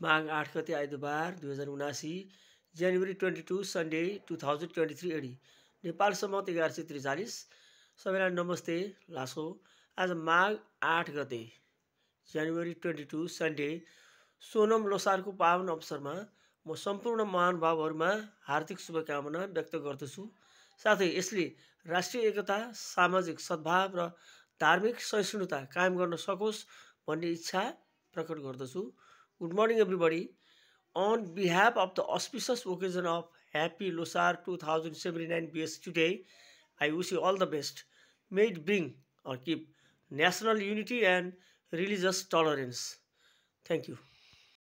माघ आठ गते आइतबार दुई हजार उनासी January twenty two Sunday two thousand twenty three AD Nepal सम्मत एघार सय त्रिचालिस। सबैलाई नमस्ते लासो। आज माघ आठ गते January twenty two Sunday. Sonam लोसारको पावन अवसरमा म सम्पूर्ण महानुभावहरूमा हार्दिक शुभकामना व्यक्त गर्दछु। साथै यसले राष्ट्रिय एकता सामाजिक सद्भाव र धार्मिक सहिष्णुता कायम गर्न सकोस् भन्ने इच्छा प्रकट गर्दछु। Good morning, everybody. On behalf of the auspicious occasion of Happy Losar 2079 BS today, I wish you all the best. May it bring or keep national unity and religious tolerance. Thank you.